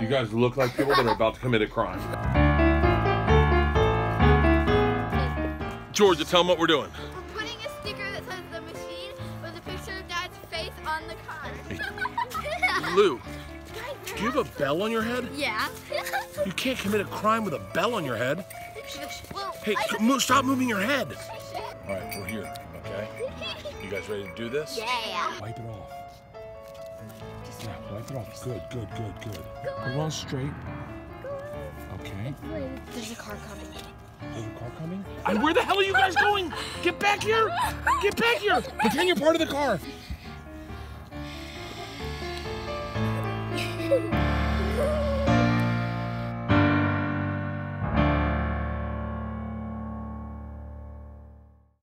You guys look like people that are about to commit a crime. Georgia, tell them what we're doing. We're putting a sticker that says the machine with a picture of Dad's face on the car. Lou, do you have a bell on your head? yeah. You can't commit a crime with a bell on your head. well, Hey, c- move, stop moving your head. All right, we're here, okay? You guys ready to do this? yeah. Wipe it off. Yeah, wipe it off. Good, good, good, good. It on straight. Okay. There's a car coming. There's a car coming. And where the hell are you guys going? Get back here! Get back here! Pretend you're part of the car.